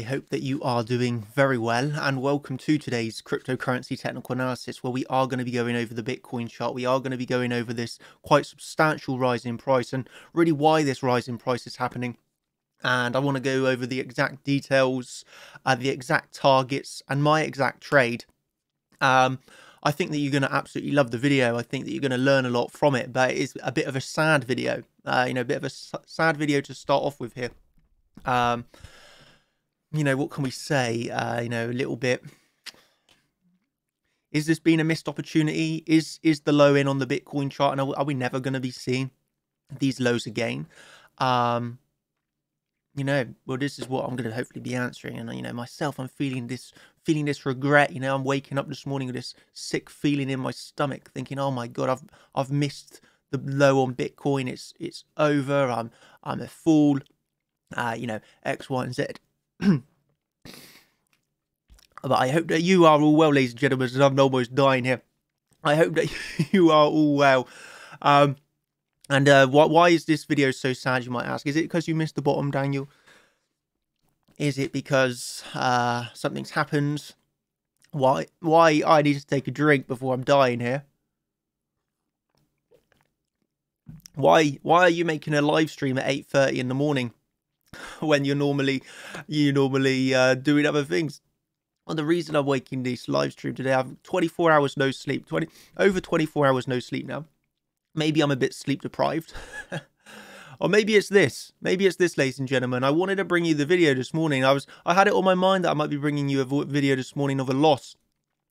I hope that you are doing very well and welcome to today's cryptocurrency technical analysis where we are going to be going over the Bitcoin chart. We are going to be going over this quite substantial rise in price and really why this rise in price is happening. And I want to go over the exact details, uh, the exact targets and my exact trade. Um, I think that you're going to absolutely love the video. I think that you're going to learn a lot from it, but it is a bit of a sad video, uh, you know, a bit of a sad video to start off with here. Um, you know, what can we say? Uh, you know, a little bit. Is this been a missed opportunity? Is is the low in on the Bitcoin chart, and are, are we never going to be seeing these lows again? Um, you know, well, this is what I'm going to hopefully be answering. And you know, myself, I'm feeling this, feeling this regret. You know, I'm waking up this morning with this sick feeling in my stomach, thinking, "Oh my god, I've I've missed the low on Bitcoin. It's it's over. I'm I'm a fool." uh, you know, X, Y, and Z. but I hope that you are all well, ladies and gentlemen, as I'm almost dying here. I hope that you are all well. Um, and uh, why, why is this video so sad, you might ask? Is it because you missed the bottom, Daniel? Is it because uh, something's happened? Why, why I need to take a drink before I'm dying here? Why, why are you making a live stream at 8.30 in the morning? when you're normally you normally uh, doing other things. And the reason I'm waking this live stream today, I've 24 hours no sleep, 20 over 24 hours no sleep now. Maybe I'm a bit sleep deprived. or maybe it's this. Maybe it's this, ladies and gentlemen. I wanted to bring you the video this morning. I was I had it on my mind that I might be bringing you a video this morning of a loss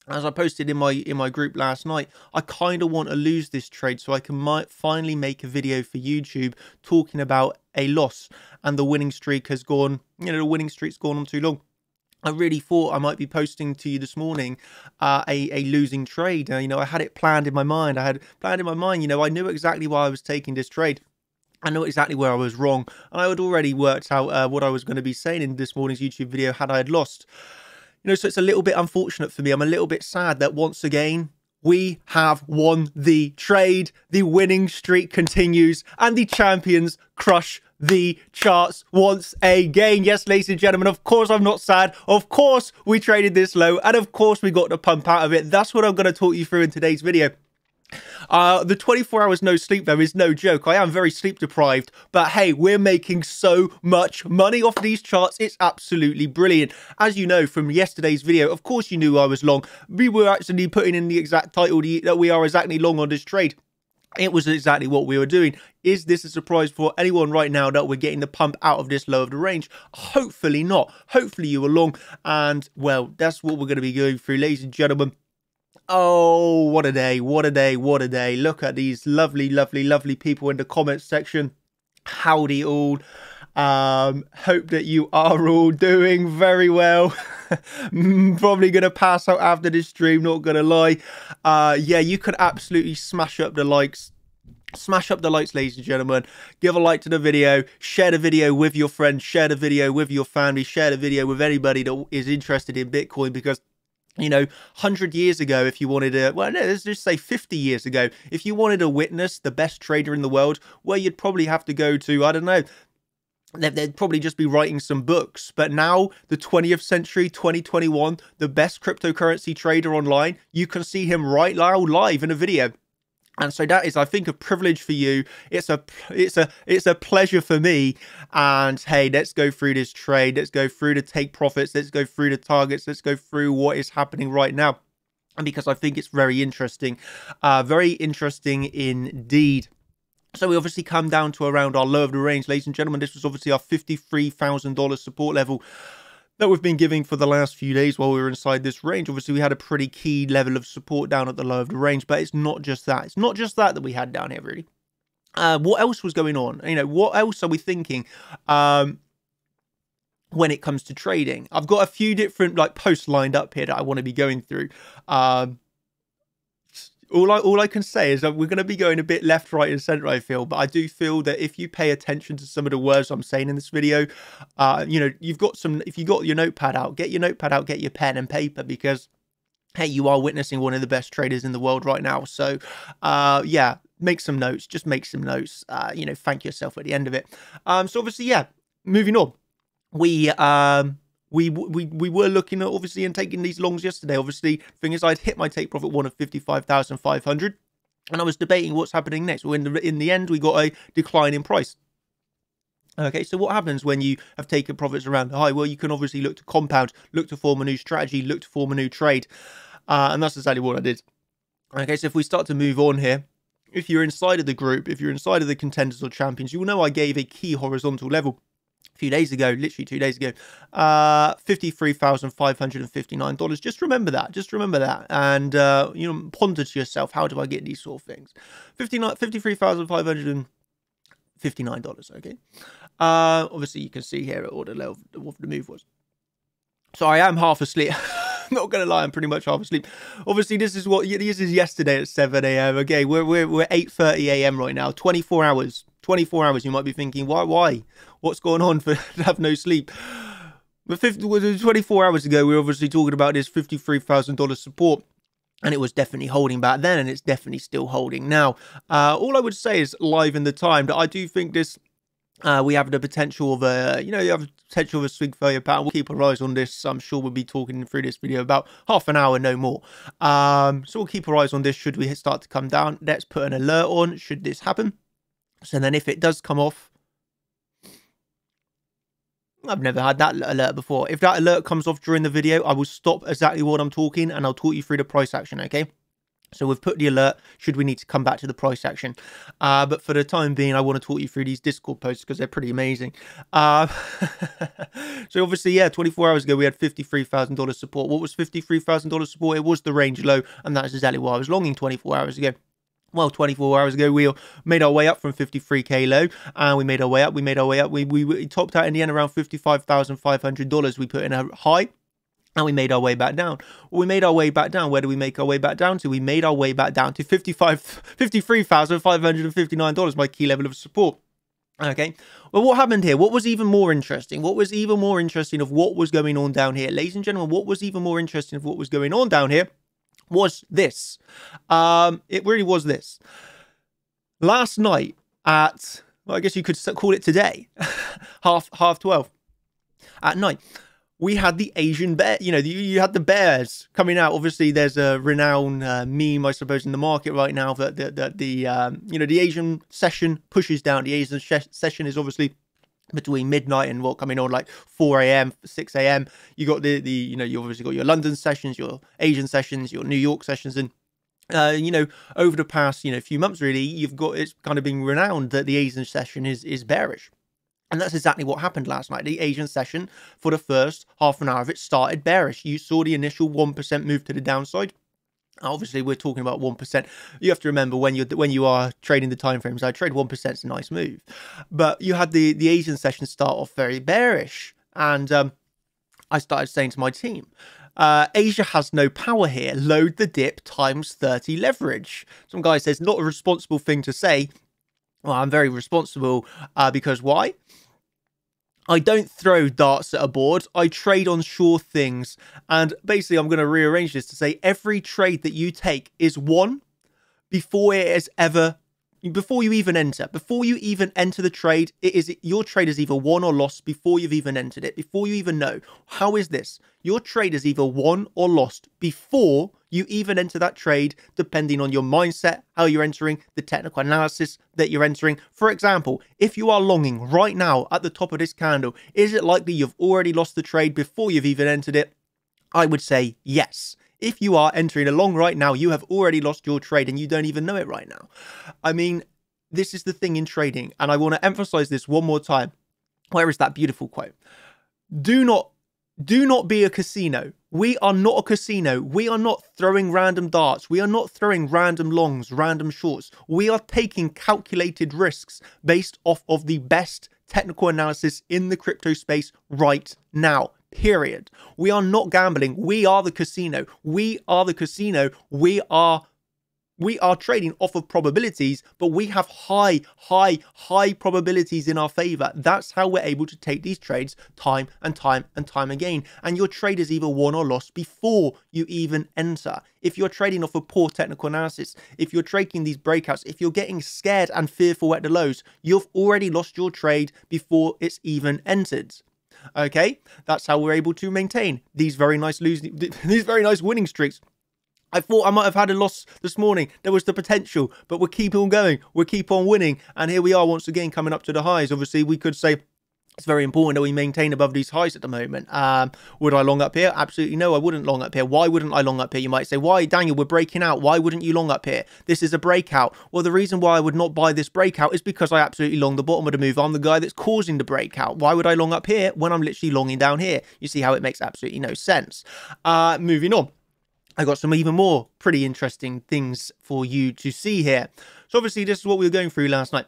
as I posted in my in my group last night, I kind of want to lose this trade so I can might finally make a video for YouTube talking about a loss and the winning streak has gone, you know, the winning streak's gone on too long. I really thought I might be posting to you this morning uh, a, a losing trade. Uh, you know, I had it planned in my mind. I had planned in my mind, you know, I knew exactly why I was taking this trade. I know exactly where I was wrong. And I had already worked out uh, what I was going to be saying in this morning's YouTube video had I had lost. You know, so it's a little bit unfortunate for me. I'm a little bit sad that once again, we have won the trade. The winning streak continues, and the champions crush the charts once again. Yes, ladies and gentlemen, of course I'm not sad. Of course we traded this low, and of course we got the pump out of it. That's what I'm going to talk you through in today's video. Uh, the 24 hours no sleep though is no joke. I am very sleep deprived, but hey, we're making so much money off these charts. It's absolutely brilliant. As you know from yesterday's video, of course you knew I was long. We were actually putting in the exact title that we are exactly long on this trade. It was exactly what we were doing. Is this a surprise for anyone right now that we're getting the pump out of this low of the range? Hopefully not. Hopefully you were long. And, well, that's what we're going to be going through, ladies and gentlemen. Oh, what a day, what a day, what a day. Look at these lovely, lovely, lovely people in the comments section. Howdy all. Um, hope that you are all doing very well. Probably going to pass out after this stream, not going to lie. Uh, yeah, you could absolutely smash up the likes smash up the likes ladies and gentlemen give a like to the video share the video with your friends share the video with your family share the video with anybody that is interested in bitcoin because you know, 100 years ago, if you wanted to, well, no, let's just say 50 years ago, if you wanted to witness the best trader in the world, well, you'd probably have to go to, I don't know, they'd probably just be writing some books. But now, the 20th century, 2021, the best cryptocurrency trader online, you can see him right now live in a video and so that is i think a privilege for you. It's a it's a it's a pleasure for me. And hey let's go through this trade. Let's go through the take profits. Let's go through the targets. Let's go through what is happening right now. And because i think it's very interesting uh very interesting indeed. So we obviously come down to around our low of the range. Ladies and gentlemen this was obviously our $53000 support level that we've been giving for the last few days while we were inside this range. Obviously, we had a pretty key level of support down at the low of the range, but it's not just that. It's not just that that we had down here, really. Uh, what else was going on? You know, what else are we thinking? Um, when it comes to trading. I've got a few different like posts lined up here that I want to be going through. Um, all I all I can say is that we're going to be going a bit left, right, and centre. I feel, but I do feel that if you pay attention to some of the words I'm saying in this video, uh, you know, you've got some. If you got your notepad out, get your notepad out, get your pen and paper because. Hey, you are witnessing one of the best traders in the world right now. So, uh, yeah, make some notes. Just make some notes. Uh, you know, thank yourself at the end of it. Um, so obviously, yeah, moving on we um we we we were looking at obviously and taking these longs yesterday. Obviously, thing is, I'd hit my take profit one of fifty five thousand five hundred, and I was debating what's happening next. Well, in the in the end, we got a decline in price. Okay, so what happens when you have taken profits around the high? Well, you can obviously look to compound, look to form a new strategy, look to form a new trade, uh, and that's exactly what I did. Okay, so if we start to move on here, if you're inside of the group, if you're inside of the contenders or champions, you will know I gave a key horizontal level few days ago, literally two days ago, uh, $53,559. Just remember that. Just remember that. And, uh, you know, ponder to yourself, how do I get these sort of things? $53,559, okay? Uh, obviously, you can see here at order level what the move was. So I am half asleep. not gonna lie, I'm pretty much half asleep. Obviously, this is what this is yesterday at 7 a.m. Okay, we're we're we're 8:30 a.m. right now. 24 hours. 24 hours. You might be thinking, why? Why? What's going on for to have no sleep? But 50, 24 hours ago, we were obviously talking about this $53,000 support and it was definitely holding back then and it's definitely still holding now uh, all i would say is live in the time that i do think this uh, we have the potential of a, you know, you have the potential of a swing failure pattern. We'll keep our eyes on this. I'm sure we'll be talking through this video about half an hour, no more. Um, so we'll keep our eyes on this. Should we start to come down, let's put an alert on. Should this happen? So then if it does come off, I've never had that alert before. If that alert comes off during the video, I will stop exactly what I'm talking and I'll talk you through the price action, okay? So we've put the alert should we need to come back to the price action. Uh, but for the time being, I want to talk you through these Discord posts because they're pretty amazing. Uh, so obviously, yeah, 24 hours ago, we had $53,000 support. What was $53,000 support? It was the range low, and that's exactly why I was longing 24 hours ago. Well, 24 hours ago, we made our way up from 53k low, and we made our way up. We made our way up. We, we, we topped out in the end around $55,500. We put in a high and we made our way back down. we made our way back down. Where do we make our way back down to? We made our way back down to $53,559, my key level of support. Okay, well, what happened here? What was even more interesting? What was even more interesting of what was going on down here? Ladies and gentlemen, what was even more interesting of what was going on down here was this. Um, it really was this. Last night at, well, I guess you could call it today, half half 12 at night, we had the Asian bear. You know, you, you had the bears coming out. Obviously, there's a renowned uh, meme, I suppose, in the market right now that the, the, the um, you know the Asian session pushes down. The Asian session is obviously between midnight and what coming on like 4 a.m 6 a.m you got the the you know you obviously got your london sessions your asian sessions your new york sessions and uh, you know, over the past, you know, few months, really, you've got it's kind of been renowned that the Asian session is is bearish. And that's exactly what happened last night. The Asian session, for the first half an hour of it, started bearish. You saw the initial 1% move to the downside. Obviously, we're talking about 1%. You have to remember when you're when you are trading the timeframes, I trade 1% is a nice move. But you had the, the Asian session start off very bearish. And um, I started saying to my team, uh, Asia has no power here. Load the dip times 30 leverage. Some guy says, not a responsible thing to say. Well, I'm very responsible uh, because why? I don't throw darts at a board. I trade on sure things. And basically, I'm going to rearrange this to say every trade that you take is one before it has ever before you even enter, before you even enter the trade, it is your trade is either won or lost before you've even entered it, before you even know. How is this? Your trade is either won or lost before you even enter that trade, depending on your mindset, how you're entering, the technical analysis that you're entering. For example, if you are longing right now at the top of this candle, is it likely you've already lost the trade before you've even entered it? I would say yes. If you are entering a long right now, you have already lost your trade and you don't even know it right now. I mean, this is the thing in trading, and I want to emphasize this one more time. Where is that beautiful quote? Do not do not be a casino. We are not a casino. We are not throwing random darts. We are not throwing random longs, random shorts. We are taking calculated risks based off of the best technical analysis in the crypto space right now period. We are not gambling. We are the casino. We are the casino. We are we are trading off of probabilities, but we have high, high, high probabilities in our favor. That's how we're able to take these trades time and time and time again. And your trade is either won or lost before you even enter. If you're trading off of poor technical analysis, if you're trading these breakouts, if you're getting scared and fearful at the lows, you've already lost your trade before it's even entered. Okay, that's how we're able to maintain these very nice losing, these very nice winning streaks. I thought I might have had a loss this morning. There was the potential, but we'll keep on going. We'll keep on winning. And here we are once again coming up to the highs. Obviously, we could say it's very important that we maintain above these highs at the moment. Um, would I long up here? Absolutely no, I wouldn't long up here. Why wouldn't I long up here? You might say, why, Daniel, we're breaking out. Why wouldn't you long up here? This is a breakout. Well, the reason why I would not buy this breakout is because I absolutely long the bottom of the move. I'm the guy that's causing the breakout. Why would I long up here when I'm literally longing down here? You see how it makes absolutely no sense. Uh, moving on. I got some even more pretty interesting things for you to see here. So obviously this is what we were going through last night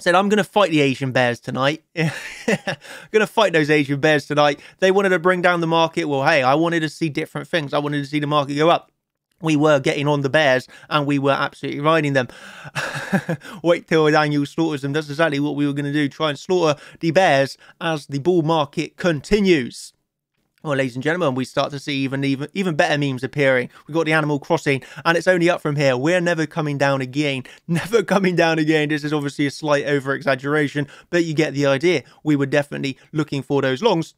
I said, I'm going to fight the Asian bears tonight. I'm going to fight those Asian bears tonight. They wanted to bring down the market. Well, hey, I wanted to see different things. I wanted to see the market go up. We were getting on the bears and we were absolutely riding them. Wait till Daniel slaughters them. That's exactly what we were going to do. Try and slaughter the bears as the bull market continues. Well, ladies and gentlemen, we start to see even even even better memes appearing. We've got the Animal Crossing, and it's only up from here. We're never coming down again. Never coming down again. This is obviously a slight over exaggeration, but you get the idea. We were definitely looking for those longs.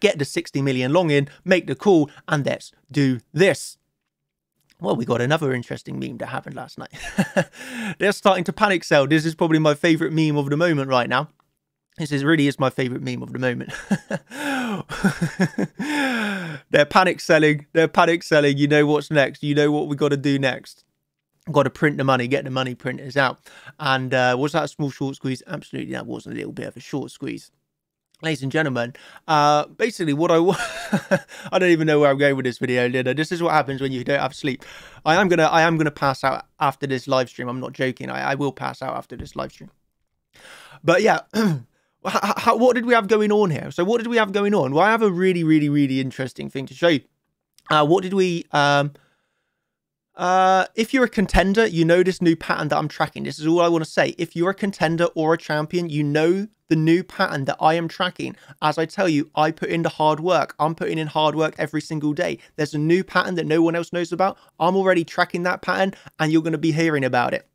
Get the 60 million long in, make the call, and let's do this. Well, we got another interesting meme that happened last night. They're starting to panic sell. This is probably my favorite meme of the moment right now. This is really is my favorite meme of the moment. They're panic selling. They're panic selling. You know what's next. You know what we got to do next. Got to print the money, get the money printers out. And uh, was that a small short squeeze? Absolutely, that was a little bit of a short squeeze. Ladies and gentlemen, uh, basically what I I don't even know where I'm going with this video, Linda. This is what happens when you don't have sleep. I am gonna I am gonna pass out after this live stream. I'm not joking. I, I will pass out after this live stream. But yeah. How, how, what did we have going on here? So what did we have going on? Well, I have a really, really, really interesting thing to show you. Uh, what did we... Um, uh, if you're a contender, you know this new pattern that I'm tracking. This is all I want to say. If you're a contender or a champion, you know the new pattern that I am tracking. As I tell you, I put in the hard work. I'm putting in hard work every single day. There's a new pattern that no one else knows about. I'm already tracking that pattern and you're going to be hearing about it.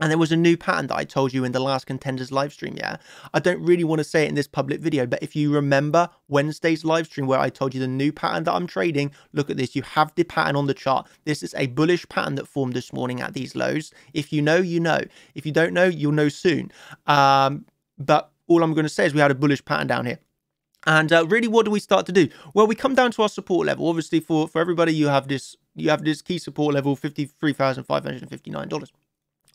And there was a new pattern that I told you in the last contenders live stream, yeah? I don't really want to say it in this public video, but if you remember Wednesday's live stream where I told you the new pattern that I'm trading, look at this. You have the pattern on the chart. This is a bullish pattern that formed this morning at these lows. If you know, you know. If you don't know, you'll know soon. Um, but all I'm going to say is we had a bullish pattern down here. And uh, really, what do we start to do? Well, we come down to our support level. Obviously, for, for everybody, you have this you have this key support level, $53,559.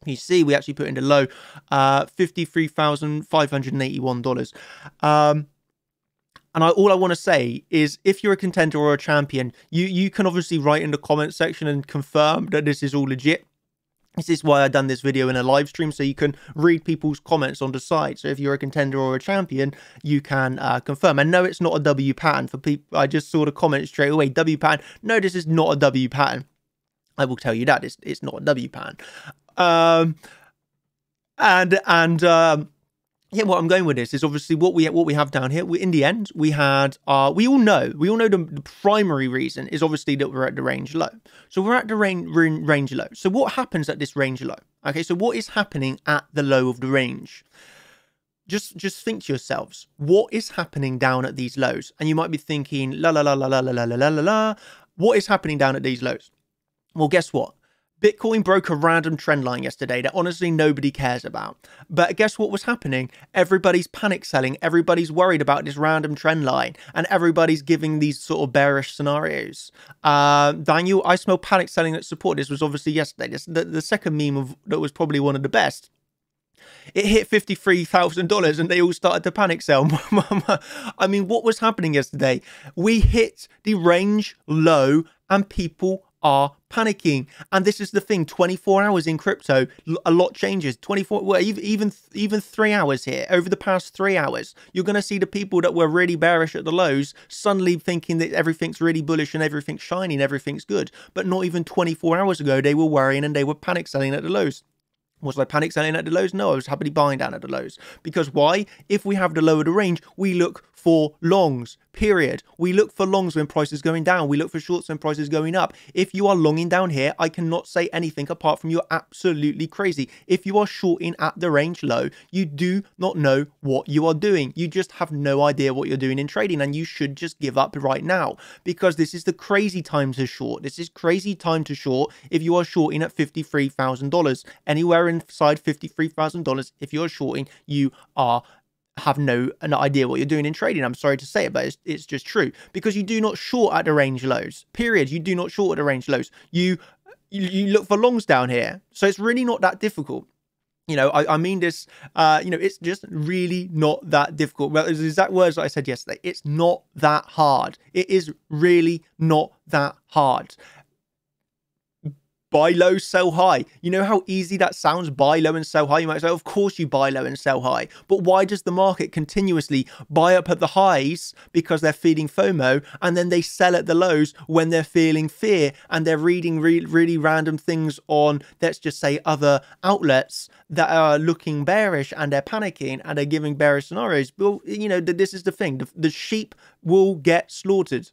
You see, we actually put in the low, uh, $53,581. Um, and I, all I want to say is if you're a contender or a champion, you, you can obviously write in the comment section and confirm that this is all legit. This is why I done this video in a live stream, so you can read people's comments on the side. So if you're a contender or a champion, you can uh, confirm. And no, it's not a W pattern for people. I just saw the comment straight away. W pattern. No, this is not a W pattern. I will tell you that it's, it's not a W pattern. Um, and and um, yeah, what I'm going with this is obviously what we what we have down here. We, in the end, we had uh, we all know we all know the, the, primary reason is obviously that we're at the range low. So we're at the range range low. So what happens at this range low? Okay, so what is happening at the low of the range? Just just think to yourselves, what is happening down at these lows? And you might be thinking, la la la la la la la la la la. What is happening down at these lows? Well, guess what? Bitcoin broke a random trend line yesterday that honestly nobody cares about. But guess what was happening? Everybody's panic selling, everybody's worried about this random trend line, and everybody's giving these sort of bearish scenarios. Uh, Daniel, I smell panic selling at support. This was obviously yesterday. This, the, the second meme of, that was probably one of the best. It hit $53,000 and they all started to panic sell. I mean, what was happening yesterday? We hit the range low and people are panicking. And this is the thing 24 hours in crypto, a lot changes. 24, well, even, even three hours here, over the past three hours, you're going to see the people that were really bearish at the lows suddenly thinking that everything's really bullish and everything's shiny and everything's good. But not even 24 hours ago, they were worrying and they were panic selling at the lows. Was I panic selling at the lows? No, I was happily buying down at the lows. Because why? If we have the lower the range, we look for longs. period. We look for longs when prices going down. We look for shorts when prices going up. If you are longing down here, I cannot say anything apart from you're absolutely crazy. If you are shorting at the range low, you do not know what you are doing. You just have no idea what you're doing in trading and you should just give up right now because this is the crazy time to short. This is crazy time to short if you are shorting at $53,000. Anywhere inside $53,000, if you're shorting, you are have no an idea what you're doing in trading. I'm sorry to say it, but it's, it's just true because you do not short at the range lows. Period. You do not short at the range lows. You, you look for longs down here, so it's really not that difficult. You know, I, I mean this. Uh, you know, it's just really not that difficult. Well, the exact words that I said yesterday. It's not that hard. It is really not that hard buy low, sell high. You know how easy that sounds, buy low and sell high? You might say, of course you buy low and sell high. But why does the market continuously buy up at the highs because they're feeding FOMO and then they sell at the lows when they're feeling fear and they're reading re- really random things on, let's just say, other outlets that are looking bearish and they're panicking and they're giving bearish scenarios? Well, you know, this is the thing the sheep will get slaughtered.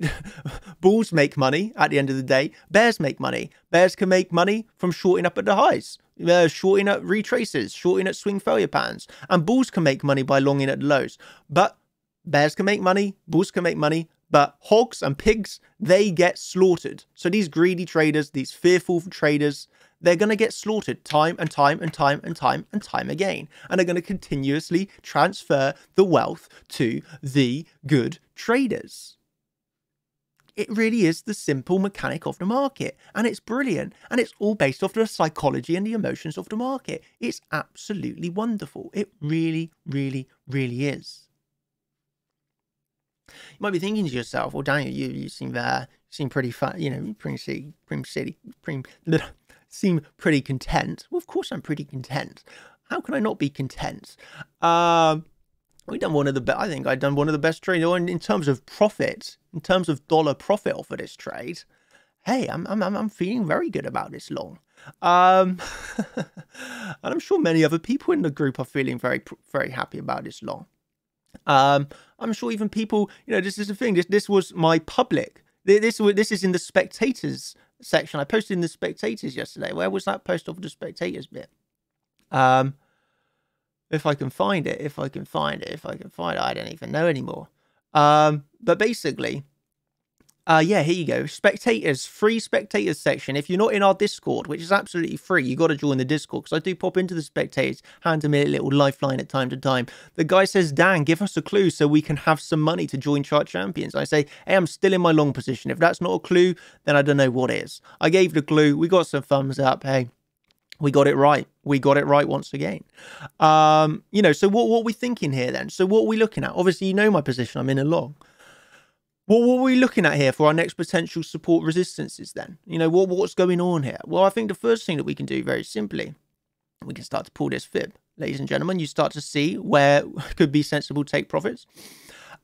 Bulls make money at the end of the day. Bears make money. Bears can make money from shorting up at the highs, uh, shorting at retraces, shorting at swing failure patterns. And bulls can make money by longing at lows. But bears can make money, bulls can make money, but hogs and pigs, they get slaughtered. So these greedy traders, these fearful traders, they're going to get slaughtered time and time and time and time and time again. And they're going to continuously transfer the wealth to the good traders. It really is the simple mechanic of the market, and it's brilliant, and it's all based off the psychology and the emotions of the market. It's absolutely wonderful. It really, really, really is. You might be thinking to yourself, "Well, Daniel, you you seem uh, you seem pretty fun, you know, pretty city, pretty city, pretty, seem pretty content." Well, of course, I'm pretty content. How can I not be content? Um, we done one of the best. I think I done one of the best trades in, in terms of profit, in terms of dollar profit off of this trade. Hey, I'm I'm I'm feeling very good about this long. Um, and I'm sure many other people in the group are feeling very very happy about this long. Um, I'm sure even people, you know, this is the thing. This this was my public. This this is in the spectators section. I posted in the spectators yesterday. Where was that post of the spectators bit? Um, if I can find it, if I can find it, if I can find it, I don't even know anymore. Um, but basically, uh, yeah, here you go. Spectators, free spectators section. If you're not in our Discord, which is absolutely free, you got to join the Discord because I do pop into the spectators, hand them a little lifeline at time to time. The guy says, Dan, give us a clue so we can have some money to join chart champions. I say, hey, I'm still in my long position. If that's not a clue, then I don't know what is. I gave the clue. We got some thumbs up. Hey, we got it right. We got it right once again. Um, you know, so what, what are we thinking here then? So what are we looking at? Obviously, you know my position. I'm in a long. What, what are we looking at here for our next potential support resistances then? You know, what, what's going on here? Well, I think the first thing that we can do very simply, we can start to pull this fib. Ladies and gentlemen, you start to see where could be sensible take profits.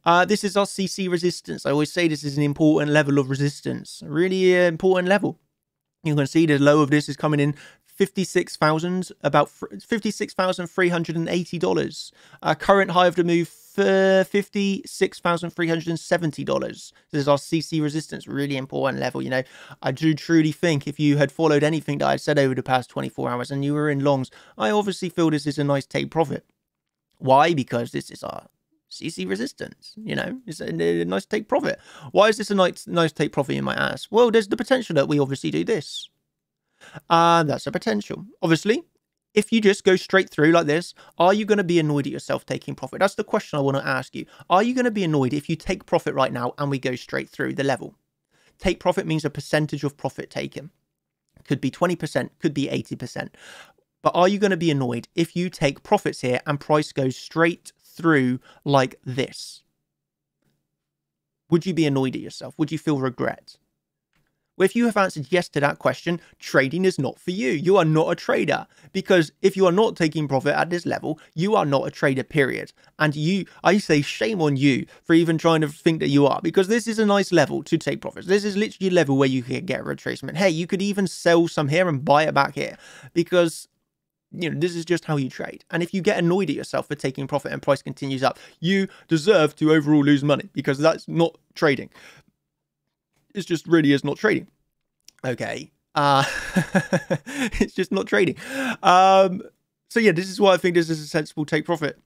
Uh, this is our CC resistance. I always say this is an important level of resistance, really uh, important level. You can see the low of this is coming in 56,000, about $56,380. Uh, current high of the move for $56,370. This is our CC resistance, really important level. You know, I do truly think if you had followed anything that I've said over the past 24 hours and you were in longs, I obviously feel this is a nice take profit. Why? Because this is our CC resistance. You know, it's a, a, nice take profit. Why is this a nice, nice take profit in my ass? Well, there's the potential that we obviously do this. And that's a potential. Obviously, if you just go straight through like this, are you going to be annoyed at yourself taking profit? That's the question I want to ask you. Are you going to be annoyed if you take profit right now and we go straight through the level? Take profit means a percentage of profit taken. Could be 20%, could be 80%. But are you going to be annoyed if you take profits here and price goes straight through like this? Would you be annoyed at yourself? Would you feel regret? If you have answered yes to that question, trading is not for you. You are not a trader because if you are not taking profit at this level, you are not a trader, period. And you, I say shame on you for even trying to think that you are because this is a nice level to take profits. This is literally a level where you can get a retracement. Hey, you could even sell some here and buy it back here because you know, this is just how you trade. And if you get annoyed at yourself for taking profit and price continues up, you deserve to overall lose money because that's not trading. It's just really is not trading. Okay. Uh, it's just not trading. Um, so yeah, this is why I think this is a sensible take profit.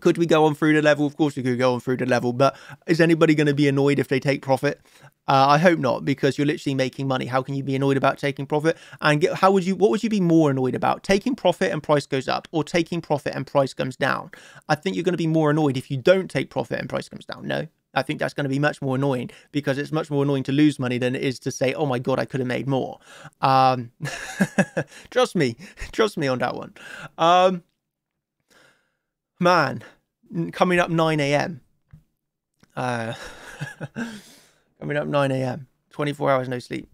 Could we go on through the level? Of course, we could go on through the level, but is anybody going to be annoyed if they take profit? Uh, I hope not, because you're literally making money. How can you be annoyed about taking profit? And get, how would you? What would you be more annoyed about? Taking profit and price goes up, or taking profit and price comes down? I think you're going to be more annoyed if you don't take profit and price comes down. No, I think that's going to be much more annoying because it's much more annoying to lose money than it is to say, "Oh my god, I could have made more." Um, trust me, trust me on that one. Um, man, coming up 9 a.m. Uh, coming up 9 a.m. 24 hours no sleep.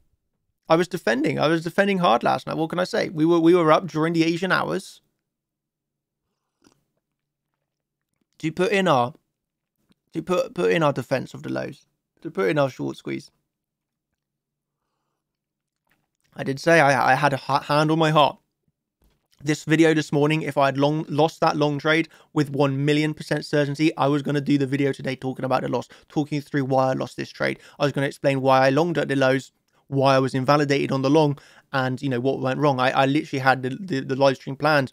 I was defending. I was defending hard last night. What can I say? We were we were up during the Asian hours. To put in our to put put in our defense of the lows. To put in our short squeeze. I did say I, I had a hand on my heart this video this morning, if I had long lost that long trade with 1 million percent certainty, I was going to do the video today talking about the loss, talking through why I lost this trade. I was going to explain why I longed at the lows, why I was invalidated on the long, and, you know, what went wrong. I, I literally had the, the, the live stream planned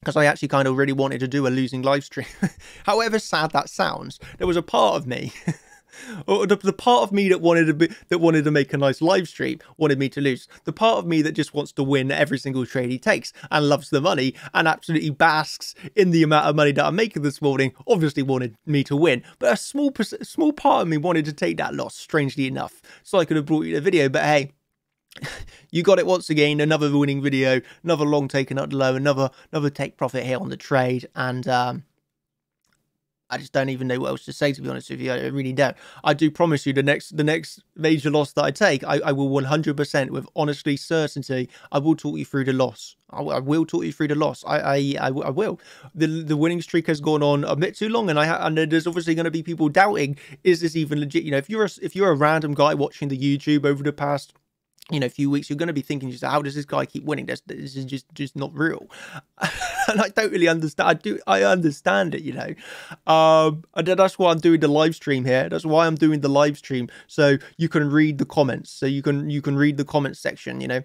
because I actually kind of really wanted to do a losing live stream. However sad that sounds, there was a part of me or the, the part of me that wanted to be that wanted to make a nice live stream wanted me to lose. The part of me that just wants to win every single trade he takes and loves the money and absolutely basks in the amount of money that I'm making this morning obviously wanted me to win. But a small small part of me wanted to take that loss, strangely enough, so I could have brought you the video. But hey, you got it once again. Another winning video, another long taken up low, another another take profit here on the trade, and um, I just don't even know what else to say to be honest with you. I really don't. I do promise you the next the next major loss that I take, I, I will 100% with honestly certainty, I will talk you through the loss. I, I will talk you through the loss. I, I I, I will. The the winning streak has gone on a bit too long, and I and there's obviously going to be people doubting is this even legit? You know, if you're a, if you're a random guy watching the YouTube over the past you know, a few weeks, you're going to be thinking, just how does this guy keep winning? This, this is just, just not real. and I don't really understand. I do, I understand it, you know. Um, and that's why I'm doing the live stream here. That's why I'm doing the live stream, so you can read the comments. So you can, you can read the comments section, you know.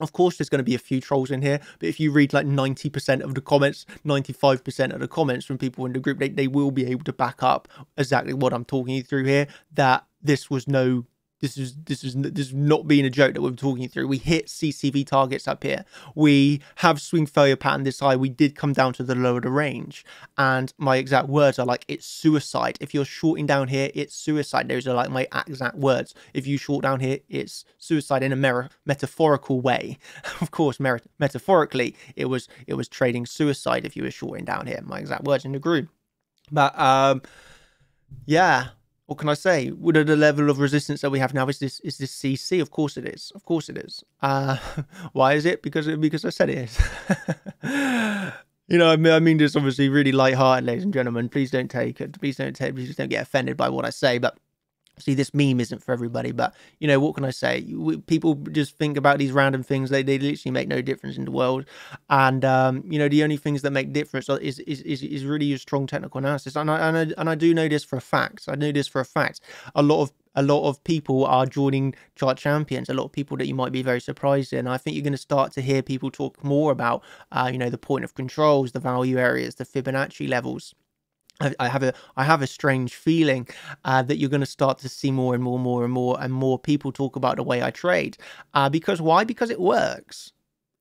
Of course, there's going to be a few trolls in here, but if you read like 90% of the comments, 95% of the comments from people in the group, they, they will be able to back up exactly what I'm talking you through here, that this was no this is this is this is not being a joke that we're talking through. We hit CCV targets up here. We have swing failure pattern this high. We did come down to the lower the range, and my exact words are like it's suicide. If you're shorting down here, it's suicide. Those are like my exact words. If you short down here, it's suicide in a metaphorical way. of course, metaphorically, it was it was trading suicide if you were shorting down here. My exact words in the group. But um, yeah, what can I say? Are the level of resistance that we have now? Is this is this CC? Of course it is. Of course it is. Uh, why is it? Because because I said it is. you know, I mean, I mean this obviously really light-hearted, ladies and gentlemen. Please don't take it. Please don't take. Please don't get offended by what I say. But see this meme isn't for everybody but you know what can i say? People just think about these random things they, they literally make no difference in the world. And um, you know the only things that make difference is is, is, is really a strong technical analysis. And I, and I and i do know this for a fact. I know this for a fact. A lot of a lot of people are joining chart champions. A lot of people that you might be very surprised in. I think you're going to start to hear people talk more about uh, you know the point of controls the value areas the fibonacci levels I, have a I have a strange feeling uh, that you're going to start to see more and more, and more and more, and more people talk about the way I trade. Uh, because why? Because it works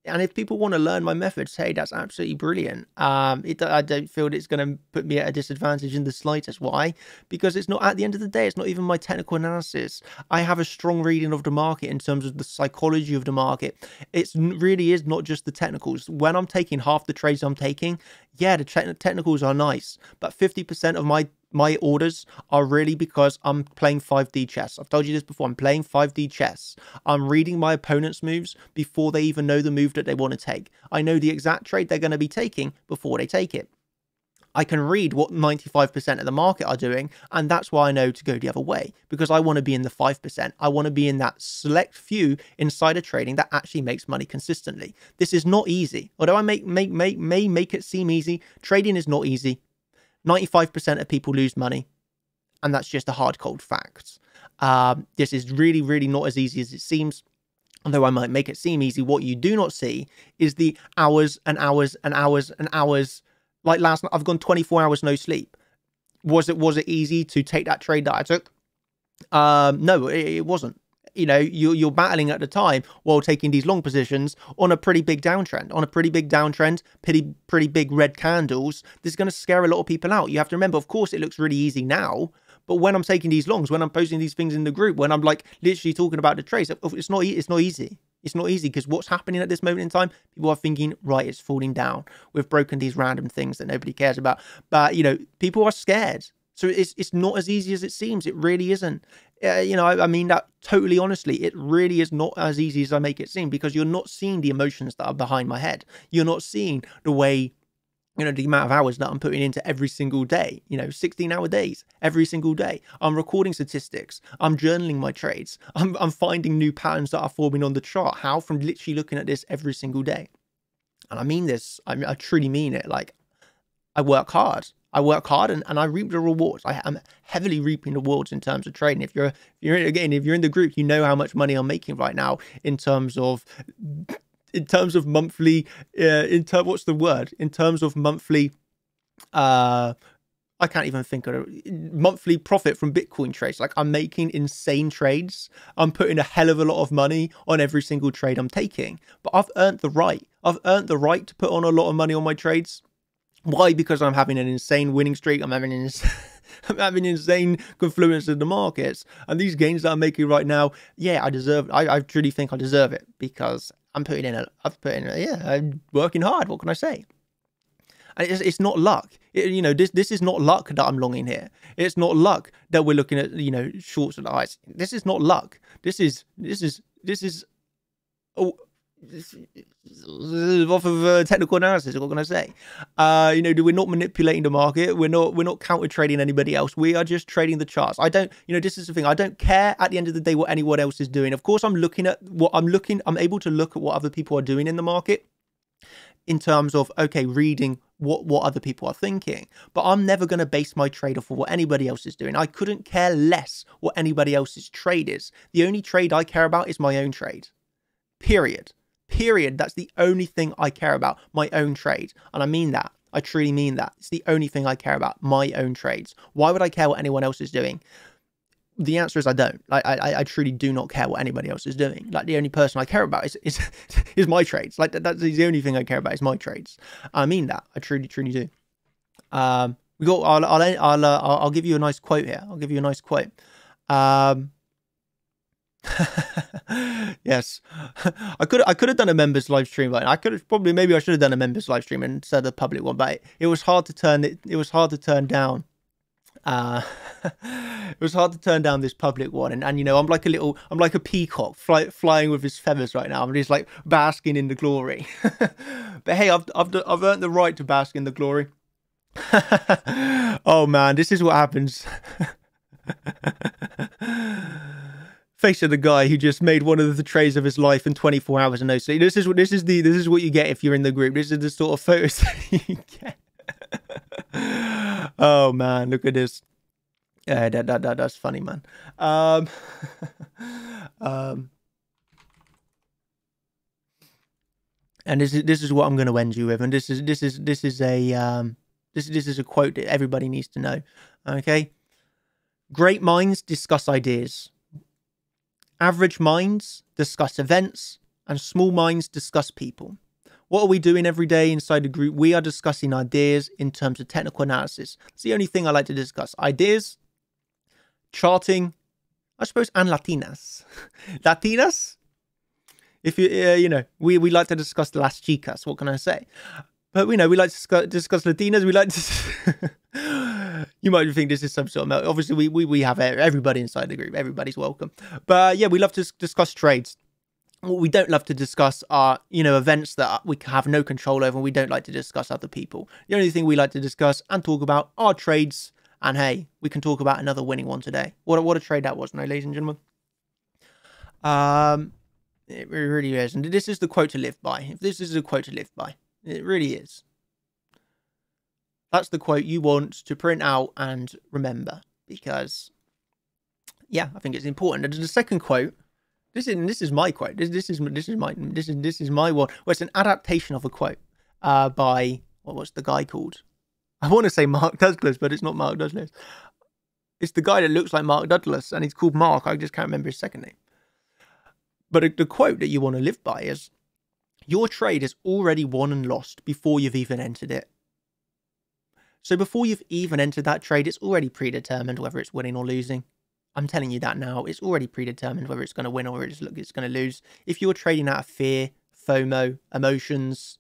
and if people want to learn my methods, hey, that's absolutely brilliant. Um, it, I don't feel it's going to put me at a disadvantage in the slightest. Why? Because it's not at the end of the day, it's not even my technical analysis. I have a strong reading of the market in terms of the psychology of the market. It really is not just the technicals. When I'm taking half the trades I'm taking, yeah, the te technicals are nice, but 50% of my my orders are really because I'm playing 5D chess. I've told you this before. I'm playing 5D chess. I'm reading my opponent's moves before they even know the move that they want to take. I know the exact trade they're going to be taking before they take it. I can read what 95% of the market are doing, and that's why I know to go the other way because I want to be in the 5%. I want to be in that select few insider trading that actually makes money consistently. This is not easy. Although I make, make, make, may make it seem easy, trading is not easy. 95% of people lose money, and that's just a hard, cold fact. Um, this is really, really not as easy as it seems although I might make it seem easy, what you do not see is the hours and hours and hours and hours. Like last night, I've gone 24 hours no sleep. Was it was it easy to take that trade that I took? Um, no, it, it wasn't. You know, you're, you're battling at the time while taking these long positions on a pretty big downtrend. On a pretty big downtrend, pretty pretty big red candles. This is going to scare a lot of people out. You have to remember, of course, it looks really easy now, but when I'm taking these longs, when I'm posting these things in the group, when I'm like literally talking about the trades, oh, it's not it's not easy. It's not easy because what's happening at this moment in time, people are thinking, right, it's falling down. We've broken these random things that nobody cares about. But you know, people are scared. So it's it's not as easy as it seems. It really isn't. Uh, you know, I, I mean that totally honestly. It really is not as easy as I make it seem because you're not seeing the emotions that are behind my head. You're not seeing the way you know, the amount of hours that I'm putting into every single day, you know, 16 hour days every single day. I'm recording statistics. I'm journaling my trades. I'm, I'm finding new patterns that are forming on the chart. How? From literally looking at this every single day. And I mean this, I, mean, I truly mean it. Like, I work hard. I work hard and, and I reap the rewards. I am heavily reaping rewards in terms of trading. If you're, if you're again, if you're in the group, you know how much money I'm making right now in terms of in terms of monthly uh, in term what's the word in terms of monthly uh I can't even think of it. Monthly profit from Bitcoin trades. Like I'm making insane trades. I'm putting a hell of a lot of money on every single trade I'm taking. But I've earned the right. I've earned the right to put on a lot of money on my trades. Why? Because I'm having an insane winning streak. I'm having an I'm having insane confluence in the markets. And these gains that I'm making right now, yeah, I deserve I, I truly think I deserve it because I'm putting in a, I've put in a, yeah, I'm working hard. What can I say? And it's, it's not luck. It, you know, this this is not luck that I'm longing here. It's not luck that we're looking at, you know, shorts and eyes. This is not luck. This is this is this is oh off of uh, technical analysis. What can I say? Uh, you know, we're not manipulating the market. We're not we're not counter trading anybody else. We are just trading the charts. I don't, you know, this is the thing. I don't care at the end of the day what anyone else is doing. Of course, I'm looking at what I'm looking. I'm able to look at what other people are doing in the market in terms of okay, reading what what other people are thinking. But I'm never going to base my trade off of what anybody else is doing. I couldn't care less what anybody else's trade is. The only trade I care about is my own trade. Period. Period. That's the only thing I care about, my own trade. And I mean that. I truly mean that. It's the only thing I care about, my own trades. Why would I care what anyone else is doing? The answer is I don't. I, I, I truly do not care what anybody else is doing. Like the only person I care about is is, is my trades. Like that's the only thing I care about is my trades. I mean that. I truly truly do. Um, we got. I'll I'll I'll, uh, I'll give you a nice quote here. I'll give you a nice quote. Um, yes, I could I could have done a members live stream. I could have probably maybe I should have done a members live stream instead of a public one, but it, it was hard to turn it. It was hard to turn down. Uh, it was hard to turn down this public one, and, and you know I'm like a little I'm like a peacock fly, flying with his feathers right now. I'm just like basking in the glory. but hey, I've I've I've earned the right to bask in the glory. oh man, this is what happens face of the guy who just made one of the trades of his life in 24 hours and no sleep. This is what this is the this is what you get if you're in the group. This is the sort of photos that you get. oh man, look at this. Yeah, that, that, that that's funny, man. Um, um, and this is this is what I'm going to end you with, and this is this is this is a um, this this is a quote that everybody needs to know. Okay, great minds discuss ideas. Average minds discuss events, and small minds discuss people. What are we doing every day inside the group? We are discussing ideas in terms of technical analysis. It's the only thing I like to discuss. Ideas, charting, I suppose, and Latinas. Latinas? If you, uh, you know, we, we like to discuss Las Chicas. What can I say? But we know we like to discuss Latinas. We like to. you might think this is some sort of obviously we, we we have everybody inside the group everybody's welcome but yeah we love to discuss trades what we don't love to discuss are, you know, events that we have no control over and we don't like to discuss other people. The only thing we like to discuss and talk about are trades. And hey, we can talk about another winning one today. What a, what a trade that was, no, ladies and gentlemen. Um, it really is. And this is the quote to live by. If this is a quote to live by, it really is. That's the quote you want to print out and remember because, yeah, I think it's important. And the second quote this is this is my quote. This this is this is my this is this is my one. Well, it's an adaptation of a quote uh, by what was the guy called? I want to say Mark Douglas, but it's not Mark Douglas. It's the guy that looks like Mark Douglas, and he's called Mark. I just can't remember his second name. But the quote that you want to live by is Your trade is already won and lost before you've even entered it. So before you've even entered that trade, it's already predetermined whether it's winning or losing. I'm telling you that now. It's already predetermined whether it's going to win or it's, it's going to lose. If you're trading out of fear, FOMO, emotions,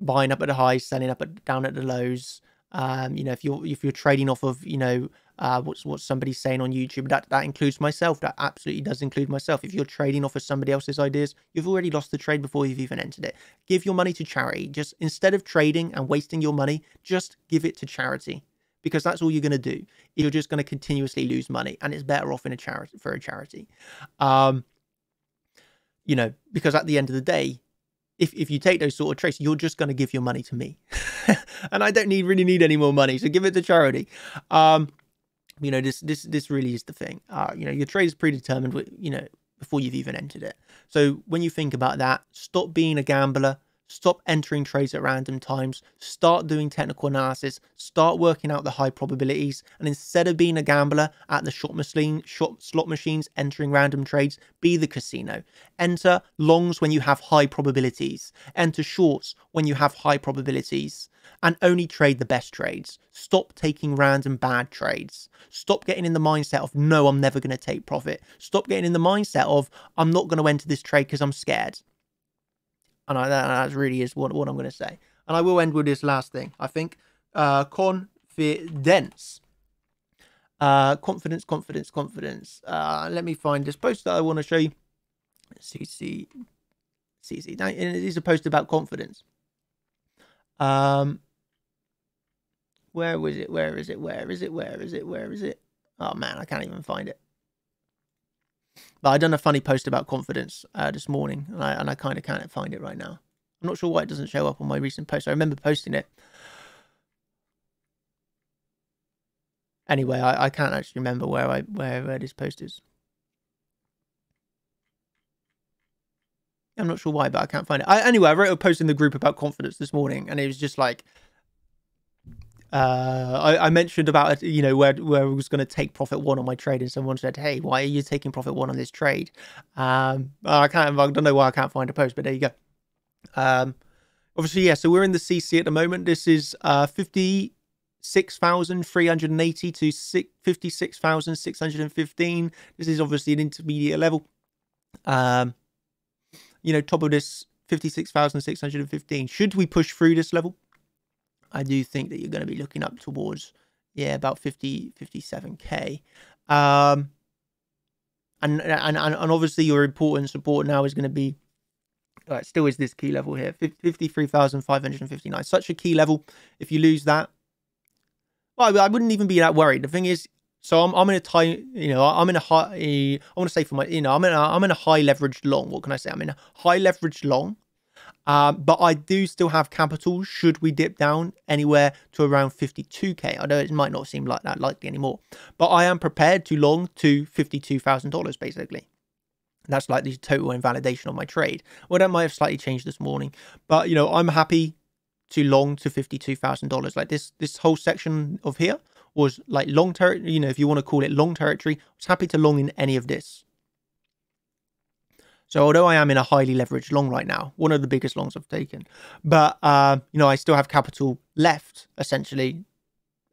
buying up at the highs, selling up at down at the lows, um, you know, if you're if you're trading off of, you know, uh, what's what somebody's saying on YouTube, that that includes myself. That absolutely does include myself. If you're trading off of somebody else's ideas, you've already lost the trade before you've even entered it. Give your money to charity. Just instead of trading and wasting your money, just give it to charity because that's all you're going to do. You're just going to continuously lose money, and it's better off in a charity for a charity. Um, you know, because at the end of the day, if if you take those sort of trades, you're just going to give your money to me, and I don't need really need any more money, so give it to charity. Um, you know, this this this really is the thing. Uh, you know, your trade is predetermined. You know, before you've even entered it. So when you think about that, stop being a gambler Stop entering trades at random times. Start doing technical analysis. Start working out the high probabilities. And instead of being a gambler at the shot machine, shot slot machines, entering random trades, be the casino. Enter longs when you have high probabilities. Enter shorts when you have high probabilities. And only trade the best trades. Stop taking random bad trades. Stop getting in the mindset of, no, I'm never going to take profit. Stop getting in the mindset of, I'm not going to enter this trade because I'm scared. And I, that, really is what, what I'm going to say. And I will end with this last thing. I think uh, confidence. Uh, confidence, confidence, confidence. Uh, let me find this post that I want to show you. CC, CC. Now, it is a post about confidence. Um, where was it? Where is it? Where is it? Where is it? Where is it? Oh man, I can't even find it. But I done a funny post about confidence uh, this morning, and I, and I kind of can't find it right now. I'm not sure why it doesn't show up on my recent post. I remember posting it. Anyway, I, I can't actually remember where I where, where this post is. I'm not sure why, but I can't find it. I, anyway, I wrote a post in the group about confidence this morning, and it was just like uh, I, I, mentioned about you know where where I was going to take profit one on my trade, and someone said, "Hey, why are you taking profit one on this trade?" Um, I can't, I don't know why I can't find a post, but there you go. Um, obviously, yeah. So we're in the CC at the moment. This is uh fifty six thousand three hundred and eighty to fifty six thousand six hundred and fifteen. This is obviously an intermediate level. Um, you know, top of this fifty six thousand six hundred and fifteen. Should we push through this level? I do think that you're going to be looking up towards, yeah, about 50, 57k. Um, and, and, and obviously your important support now is going to be, uh, still is this key level here, 53,559. Such a key level. If you lose that, well, I wouldn't even be that worried. The thing is, so I'm, I'm in a tight, you know, I'm in a high, I want to say for my, you know, I'm in a, I'm in a high leveraged long. What can I say? I'm in a high leveraged long um, but I do still have capital should we dip down anywhere to around 52k. I know it might not seem like that likely anymore, but I am prepared to long to $52,000 basically. That's like the total invalidation of my trade. Well, that might have slightly changed this morning, but you know, I'm happy to long to $52,000. Like this, this whole section of here was like long territory, you know, if you want to call it long territory, I was happy to long in any of this. So although I am in a highly leveraged long right now, one of the biggest longs I've taken, but uh, you know I still have capital left essentially.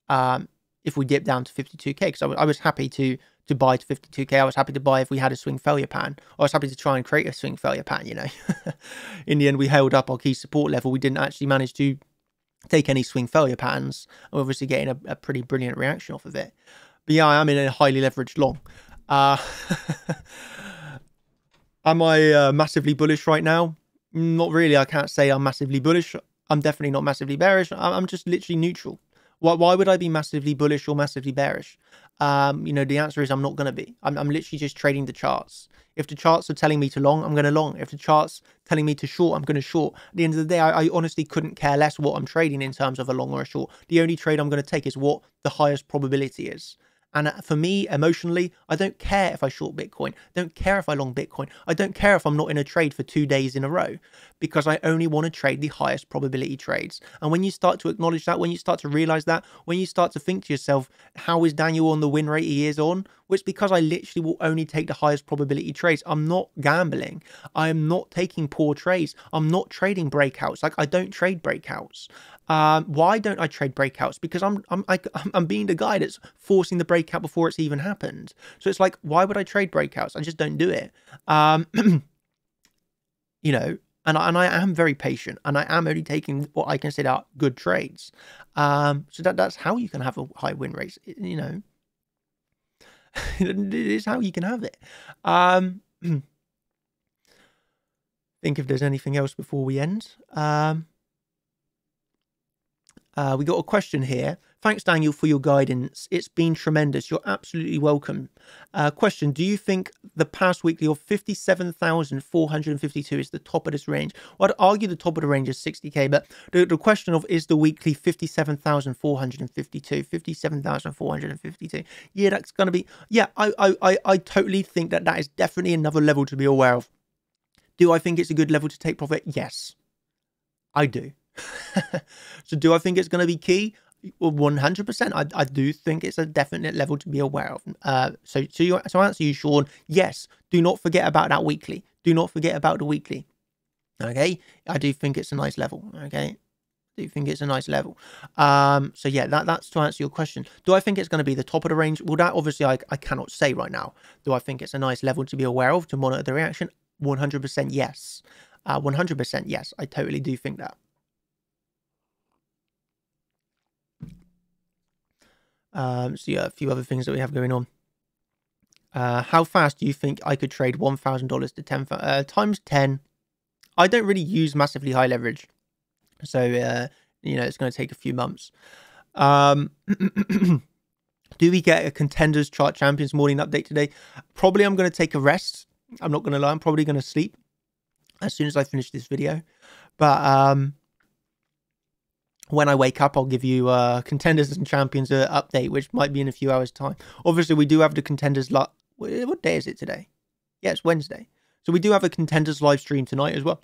Um, if we dip down to 52k, because I, I was happy to to buy to 52k. I was happy to buy if we had a swing failure pattern. I was happy to try and create a swing failure pattern. You know, in the end we held up our key support level. We didn't actually manage to take any swing failure patterns. I'm obviously getting a, a pretty brilliant reaction off of it. But yeah, I am in a highly leveraged long. Uh, Am I uh, massively bullish right now? Not really. I can't say I'm massively bullish. I'm definitely not massively bearish. I'm just literally neutral. Why, why would I be massively bullish or massively bearish? Um, you know, the answer is I'm not going to be. I'm, I'm literally just trading the charts. If the charts are telling me to long, I'm going to long. If the charts telling me to short, I'm going to short. At the end of the day, I, I, honestly couldn't care less what I'm trading in terms of a long or a short. The only trade I'm going to take is what the highest probability is. And uh, for me, emotionally, I don't care if I short Bitcoin. Don't care if I long Bitcoin. I don't care if I'm not in a trade for two days in a row because I only want to trade the highest probability trades. And when you start to acknowledge that, when you start to realize that, when you start to think to yourself, how is Daniel on the win rate he is on? Well, it's because I literally will only take the highest probability trades. I'm not gambling. I am not taking poor trades. I'm not trading breakouts. Like I don't trade breakouts. Um, why don't I trade breakouts? Because I'm I'm I, am i am being the guy that's forcing the breakout before it's even happened. So it's like, why would I trade breakouts? I just don't do it. Um, you know, and I, and I am very patient, and I am only taking what I consider good trades. Um, so that that's how you can have a high win rate. You know, it is how you can have it. Um, think if there's anything else before we end. Um, uh, we got a question here. Thanks, Daniel, for your guidance. It's been tremendous. You're absolutely welcome. Uh, question Do you think the past weekly of 57,452 is the top of this range? Well, I'd argue the top of the range is 60k, but the, the question of is the weekly 57,452? 57,452. Yeah, that's going to be. Yeah, I, I, I, I totally think that that is definitely another level to be aware of. Do I think it's a good level to take profit? Yes, I do. so do I think it's going to be key? 100%. I, I do think it's a definite level to be aware of. Uh, so to, your, to answer you, Sean, yes, do not forget about that weekly. Do not forget about the weekly. Okay. I do think it's a nice level. Okay. Do think it's a nice level. Um, so yeah, that, that's to answer your question. Do I think it's going to be the top of the range? Well, that obviously I, I cannot say right now. Do I think it's a nice level to be aware of to monitor the reaction? 100% yes. Uh, 100% yes. I totally do think that. Um, so yeah, a few other things that we have going on. Uh, how fast do you think I could trade one thousand dollars to ten uh, times ten? I don't really use massively high leverage, so uh, you know it's going to take a few months. Um, do we get a contenders chart champions morning update today? Probably I'm going to take a rest. I'm not going to lie. I'm probably going to sleep as soon as I finish this video. But um, when I wake up, I'll give you uh, contenders and champions uh, update, which might be in a few hours' time. Obviously, we do have the contenders. Li- what day is it today? Yeah, it's Wednesday. So we do have a contenders live stream tonight as well.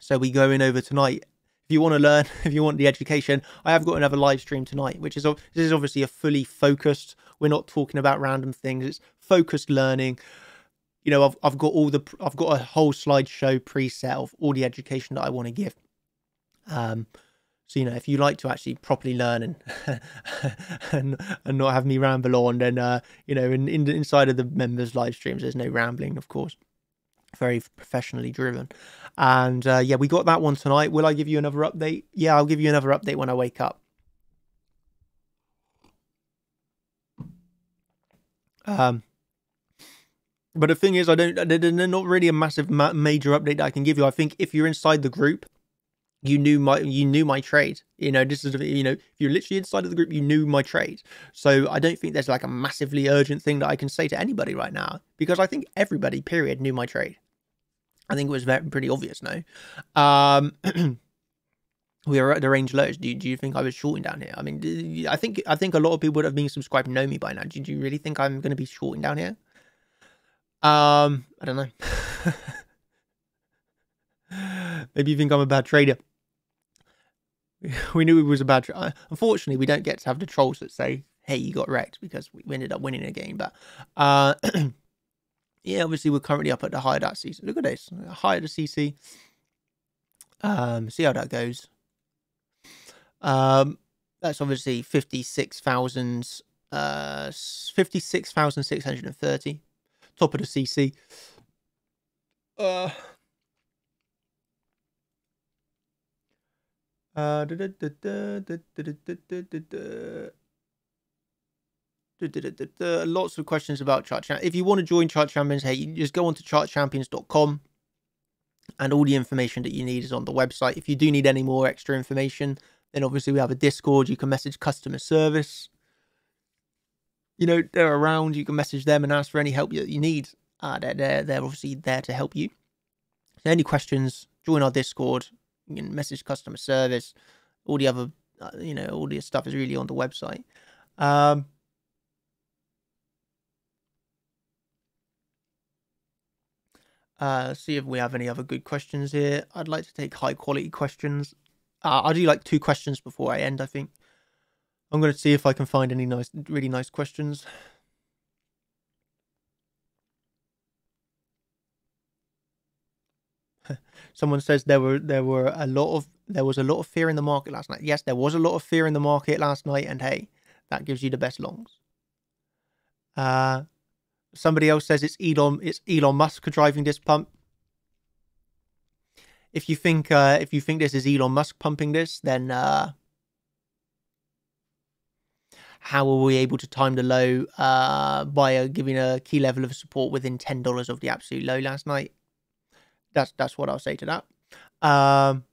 So we go in over tonight. If you want to learn, if you want the education, I have got another live stream tonight, which is this is obviously a fully focused. We're not talking about random things. It's focused learning. You know, I've I've got all the I've got a whole slideshow preset of all the education that I want to give. Um, so you know, if you like to actually properly learn and and, and not have me ramble on, then uh, you know, in, in inside of the members' live streams, there's no rambling, of course. Very professionally driven, and uh, yeah, we got that one tonight. Will I give you another update? Yeah, I'll give you another update when I wake up. Um, but the thing is, I don't. There's not really a massive ma- major update that I can give you. I think if you're inside the group you knew my you knew my trade you know this is you know if you're literally inside of the group you knew my trade. So i don't think there's like a massively urgent thing that i can say to anybody right now because i think everybody period knew my trade. I think it was very pretty obvious no? Um we are at the range lows do you, do you think i was shorting down here? I mean i think i think a lot of people would have been subscribed know me by now. Do you really think i'm going to be shorting down here? Um i don't know. Maybe you think i'm a bad trader we knew it was a bad. Tra- Unfortunately, we don't get to have the trolls that say, "Hey, you got wrecked," because we ended up winning a game. But uh, yeah, obviously we're currently up at the higher that CC. Look at this, higher the CC. Um, see how that goes. Um, that's obviously fifty six thousand, uh, fifty six thousand six hundred and thirty. Top of the CC. Uh, Uh, lots of questions about chart champions. If you want to join chart champions, hey, you just go on to chartchampions.com and all the information that you need is on the website. If you do need any more extra information, then obviously we have a Discord. You can message customer service. You know, they're around. You can message them and ask for any help that you need. Uh, they're, they're, they're obviously there to help you. So any questions, join our Discord. You can message customer service. All the other, uh, you know, all the stuff is really on the website. Um, Uh, see if we have any other good questions here. I'd like to take high quality questions. Uh, I'll do like two questions before I end, I think. I'm going to see if I can find any nice, really nice questions. Someone says there were there were a lot of there was a lot of fear in the market last night. Yes, there was a lot of fear in the market last night, and hey, that gives you the best longs. Uh, Somebody else says it's Elon. It's Elon Musk driving this pump. If you think uh, if you think this is Elon Musk pumping this, then uh, how were we able to time the low uh, by uh, giving a key level of support within ten dollars of the absolute low last night? That's that's what I'll say to that. Um,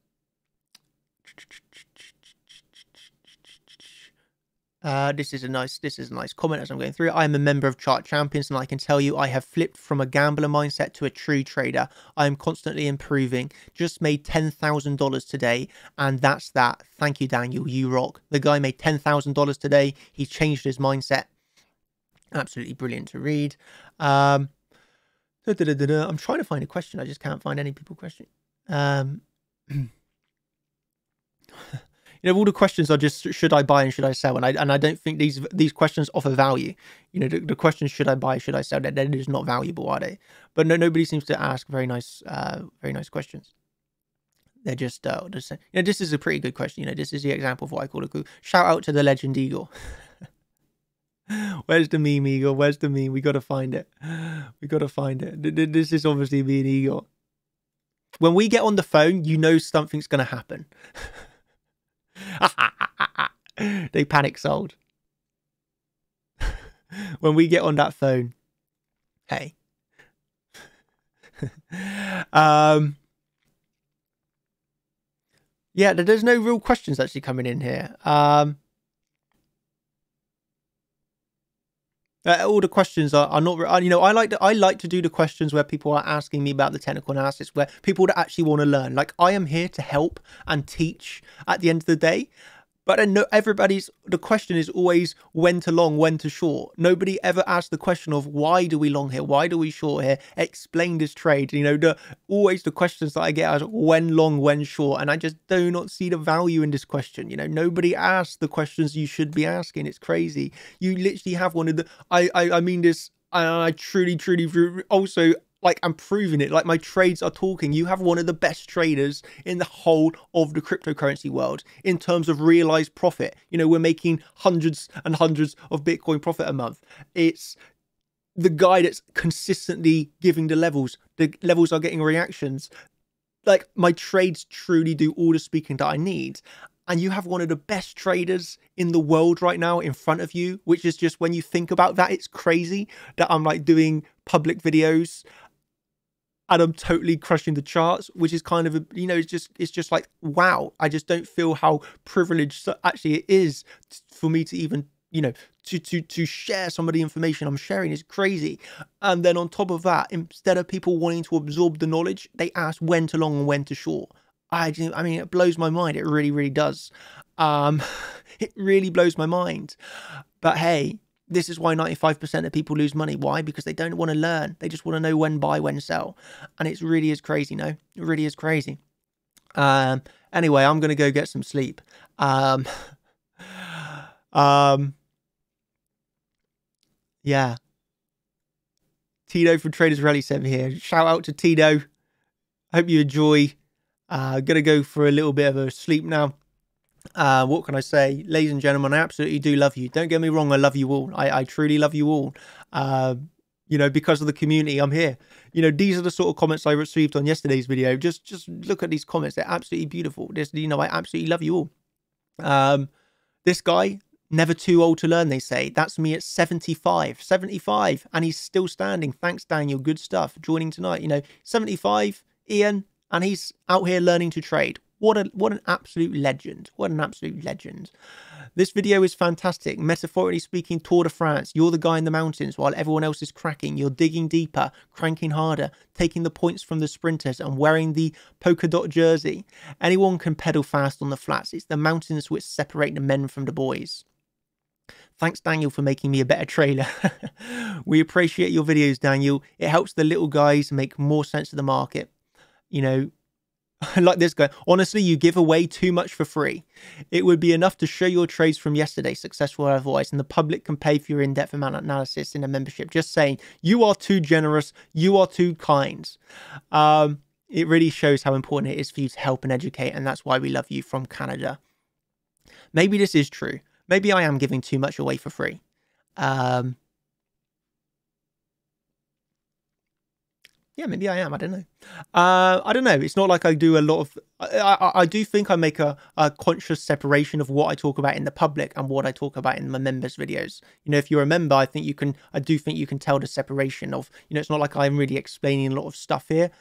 Uh, this is a nice this is a nice comment as I'm going through. I am a member of Chart Champions and I can tell you I have flipped from a gambler mindset to a true trader. I am constantly improving. Just made $10,000 today and that's that. Thank you Daniel, you rock. The guy made $10,000 today. He changed his mindset. Absolutely brilliant to read. Um, da, da, da, I'm trying to find a question. I just can't find any people question. Um, you know all the questions are just should I buy and should I sell? And I and I don't think these these questions offer value. You know the, the questions should I buy should I sell? That that is not valuable are they? But no nobody seems to ask very nice uh very nice questions. They're just uh just you know this is a pretty good question. You know this is the example of what I call a good shout out to the legend eagle Where's the meme, Eagle? Where's the meme? We gotta find it. We gotta find it. This is obviously me and Eagle. When we get on the phone, you know something's gonna happen. they panic sold. when we get on that phone, hey. um yeah, there's no real questions actually coming in here. Um Uh, all the questions are, are not, uh, you know, I like to, I like to do the questions where people are asking me about the technical analysis, where people actually want to learn. Like I am here to help and teach at the end of the day. But know everybody's the question is always when to long, when to short. Nobody ever asks the question of why do we long here, why do we short here? Explain this trade. You know, the always the questions that I get are when long, when short, and I just do not see the value in this question. You know, nobody asks the questions you should be asking. It's crazy. You literally have one of the. I I, I mean this. I truly, truly, also like I'm proving it. Like my trades are talking. You have one of the best traders in the whole of the cryptocurrency world in terms of realized profit. You know, we're making hundreds and hundreds of Bitcoin profit a month. It's the guy that's consistently giving the levels. The levels are getting reactions. Like my trades truly do all the speaking that I need and you have one of the best traders in the world right now in front of you, which is just when you think about that, it's crazy that I'm like doing public videos and I'm totally crushing the charts, which is kind of a, you know, it's just it's just like wow. I just don't feel how privileged actually it is for me to even you know to to to share some of the information I'm sharing is crazy. And then on top of that, instead of people wanting to absorb the knowledge, they ask when to long and when to short. I I mean, it blows my mind. It really, really does. Um, it really blows my mind. But hey, this is why 95% of people lose money. Why? Because they don't want to learn. They just want to know when buy, when sell. And it really is crazy, no? It really is crazy. Um, anyway, I'm going to go get some sleep. Um, um, yeah. Tito from Traders Rally 7 here. Shout out to Tito. Hope you enjoy. Uh, gonna go for a little bit of a sleep now. Uh, what can I say? Ladies and gentlemen, I absolutely do love you. Don't get me wrong, I love you all. I, I truly love you all. Uh, you know, because of the community, I'm here. You know, these are the sort of comments I received on yesterday's video. Just just look at these comments. They're absolutely beautiful. You know, I absolutely love you all. Um, this guy, Never too old to learn, they say. That's me at 75. 75. And he's still standing. Thanks, Daniel. Good stuff. Joining tonight. You know, 75, Ian, and he's out here learning to trade. What a what an absolute legend. What an absolute legend. This video is fantastic. Metaphorically speaking, Tour de France. You're the guy in the mountains while everyone else is cracking. You're digging deeper, cranking harder, taking the points from the sprinters and wearing the polka dot jersey. Anyone can pedal fast on the flats. It's the mountains which separate the men from the boys. Thanks, Daniel, for making me a better trailer. we appreciate your videos, Daniel. It helps the little guys make more sense of the market. You know, like this guy. Honestly, you give away too much for free. It would be enough to show your trades from yesterday, successful or otherwise, and the public can pay for your in-depth analysis in a membership. Just saying, you are too generous. You are too kind. Um, it really shows how important it is for you to help and educate, and that's why we love you from Canada. Maybe this is true. Maybe I am giving too much away for free. Um, yeah, maybe I am. I don't know. Uh, I don't know. It's not like I do a lot of. I, I, I, do think I make a, a conscious separation of what I talk about in the public and what I talk about in my members' videos. You know, if you're a member, I think you can. I do think you can tell the separation of. You know, it's not like I'm really explaining a lot of stuff here.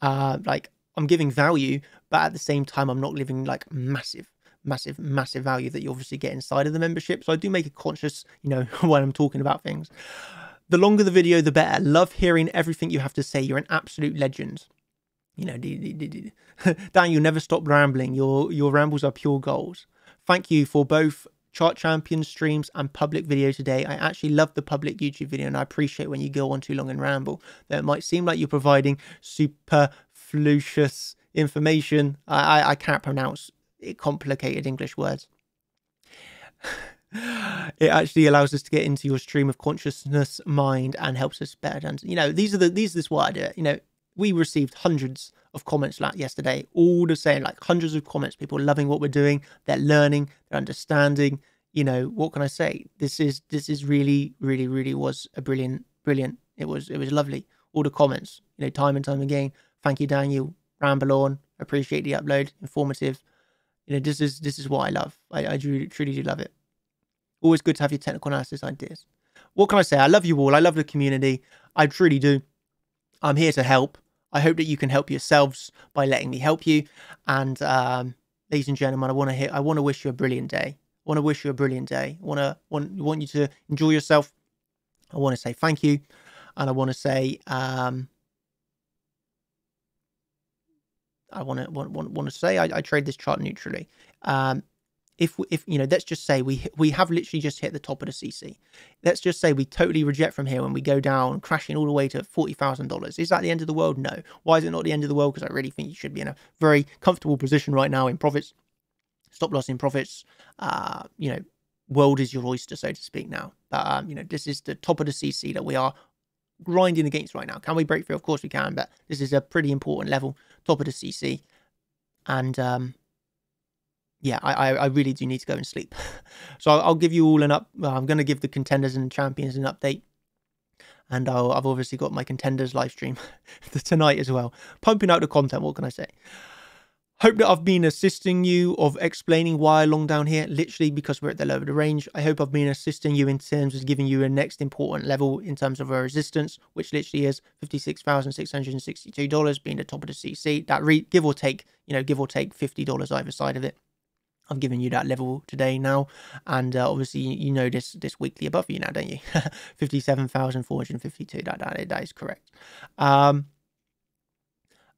Uh, like I'm giving value, but at the same time, I'm not living like massive massive, massive value that you obviously get inside of the membership. So I do make a conscious, you know, when I'm talking about things. The longer the video, the better. Love hearing everything you have to say. You're an absolute legend. You know, Dan, you never stop rambling. Your your rambles are pure gold. Thank you for both chart champion streams and public video today. I actually love the public YouTube video and I appreciate when you go on too long and ramble. That it might seem like you're providing superfluous information. I, I, I can't pronounce complicated English words. it actually allows us to get into your stream of consciousness mind and helps us better understand. You know, these are the these is what I do. You know, we received hundreds of comments like yesterday, all the same, like hundreds of comments, people loving what we're doing, they're learning, they're understanding. You know, what can I say? This is this is really, really, really was a brilliant, brilliant. It was it was lovely. All the comments, you know, time and time again. Thank you, Daniel. Ramble on. Appreciate the upload. Informative. You know, this is this is what I love. I, I truly, truly do love it. Always good to have your technical analysis ideas. What can I say? I love you all. I love the community. I truly do. I'm here to help. I hope that you can help yourselves by letting me help you. And um, ladies and gentlemen, I want to. I want to wish you a brilliant day. I want to wish you a brilliant day. I want to want want you to enjoy yourself. I want to say thank you, and I want to say um, I want to want, want, want to say I, I trade this chart neutrally. Um, if if you know, let's just say we we have literally just hit the top of the CC. Let's just say we totally reject from here and we go down, crashing all the way to forty thousand dollars. Is that the end of the world? No. Why is it not the end of the world? Because I really think you should be in a very comfortable position right now in profits, stop loss in profits. Uh, you know, world is your oyster, so to speak. Now, but um, you know, this is the top of the CC that we are grinding against right now. Can we break through? Of course we can, but this is a pretty important level, top of the CC. And um, yeah, I, I really do need to go and sleep. so I'll, give you all an up. Well, I'm going to give the contenders and champions an update. And i have obviously got my contenders live stream tonight as well. Pumping out the content, what can I say? Hope that I've been assisting you of explaining why long down here, literally because we're at the low of the range. I hope I've been assisting you in terms of giving you a next important level in terms of a resistance, which literally is $56,662 being the top of the CC. That re give or take, you know, give or take $50 either side of it. I've given you that level today now, and uh, obviously you know this this weekly above you now, don't you? Fifty-seven thousand four hundred fifty-two. That, that that is correct. Um.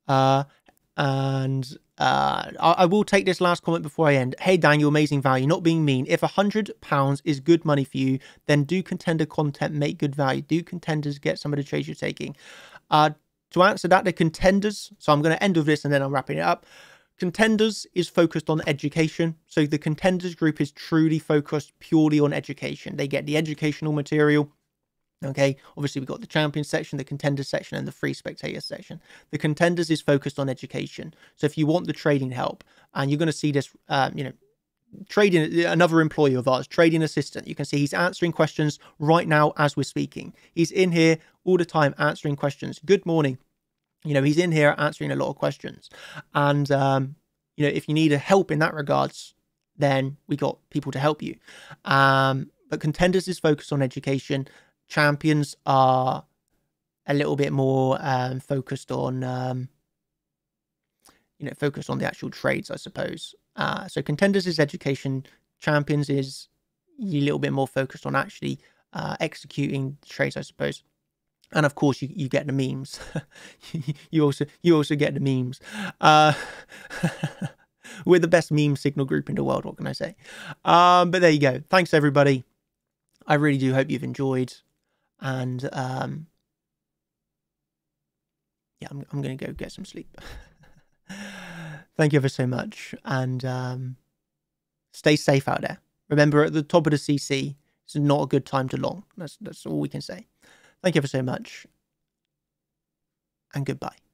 Uh, and uh, I, will take this last comment before I end. Hey, Daniel, amazing value. Not being mean. If a hundred pounds is good money for you, then do contender content make good value? Do contenders get some of the trades you're taking? Uh, to answer that, the contenders. So I'm going to end with this and then I'm wrapping it up. Contenders is focused on education. So the contenders group is truly focused purely on education. They get the educational material Okay, obviously we've got the champions section, the contenders section, and the free spectator section. The contenders is focused on education. So if you want the trading help, and you're going to see this, um, you know, trading another employee of ours, trading assistant. You can see he's answering questions right now as we're speaking. He's in here all the time answering questions. Good morning. You know, he's in here answering a lot of questions. And um, you know, if you need a help in that regards, then we got people to help you. Um, but contenders is focused on education. Champions are a little bit more um, focused on, um, you know, focused on the actual trades, I suppose. Uh, so contenders is education. Champions is a little bit more focused on actually uh, executing trades, I suppose. And of course, you, you get the memes. you also you also get the memes. Uh, we're the best meme signal group in the world. What can I say? Um, but there you go. Thanks everybody. I really do hope you've enjoyed, and um, yeah, I'm, I'm to go get some sleep. Thank you ever so much. And um, stay safe out there. Remember, at the top of the CC, it's not a good time to long. That's, that's all we can say. Thank you ever so much. And goodbye.